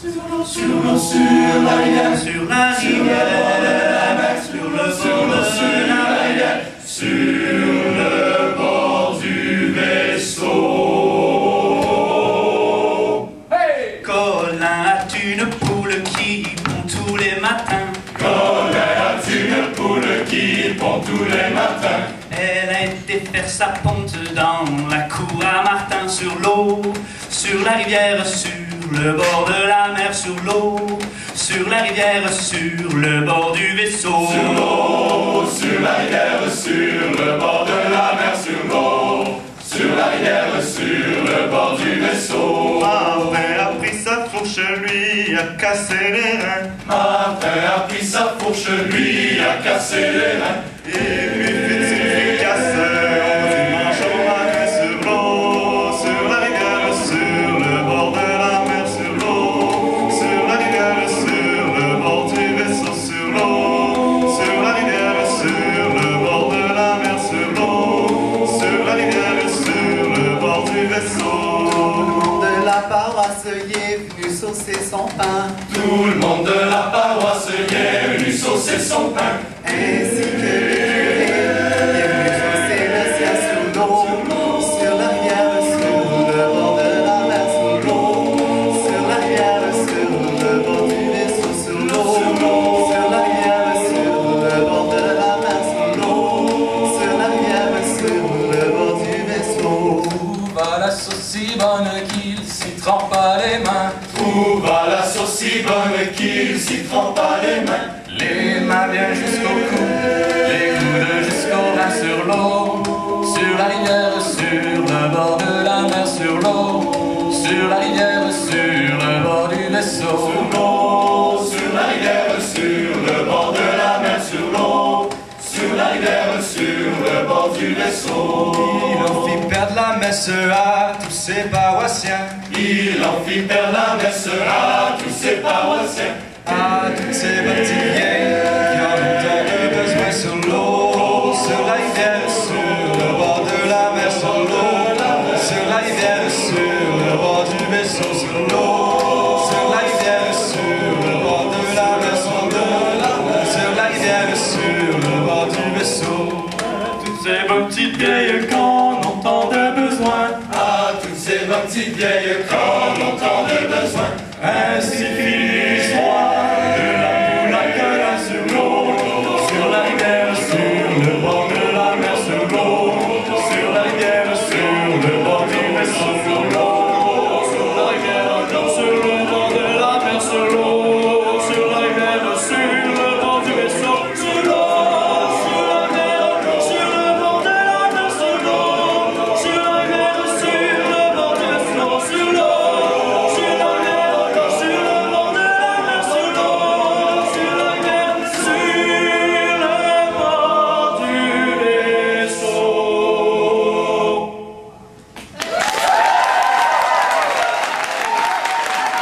sur l'eau, sur la rivière, sur la rivière, sur le, sur le, sur la rivière, sur le bord du vaisseau. Hey! Colin a une poule qui pond tous les matins. Colin a une poule qui pond tous les matins. Elle a été faire sa ponte dans la cour à Martin sur l'eau, sur la rivière, sur le bord de la mer, sur l'eau, sur la rivière, sur le bord du vaisseau. Sur l'eau, sur la rivière, sur le bord de la mer, sur l'eau, sur la rivière, sur le bord du vaisseau. Martin a pris sa fourche, lui a cassé les reins, Martin a pris sa fourche, lui a cassé les reins. et lui de la paroisse y est venu saucer son pain, Tout le monde de la paroisse y est venu saucer son pain. Va la sauce si bonne qu'il s'y trempe pas les mains. Trouve à la sauce si bonne qu'il s'y trempe pas les mains. Les mains bien jusqu'au cou, les coudes jusqu'au rein sur l'eau, sur la rivière, sur le bord de la mer, sur l'eau, sur la rivière, sur le bord du vaisseau. Sur l'eau, sur la rivière, sur le bord de la mer, sur l'eau, sur la rivière, sur le bord du vaisseau. Messe à tous ses paroissiens, Il en fit perdre la messe à tous ses paroissiens. à Yeah, you come.